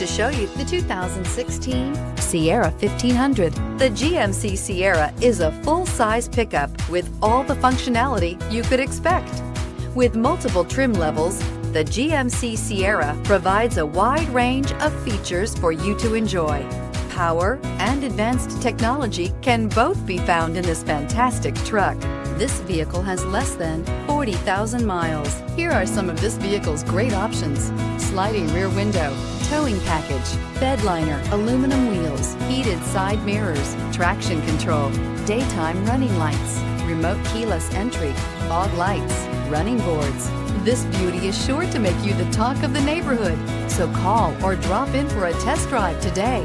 To show you the 2016 Sierra 1500. The GMC Sierra is a full-size pickup with all the functionality you could expect. With multiple trim levels, the GMC Sierra provides a wide range of features for you to enjoy. Power and advanced technology can both be found in this fantastic truck. This vehicle has less than 40,000 miles. Here are some of this vehicle's great options. Sliding rear window, towing package, bed liner, aluminum wheels, heated side mirrors, traction control, daytime running lights, remote keyless entry, fog lights, running boards. This beauty is sure to make you the talk of the neighborhood. So call or drop in for a test drive today.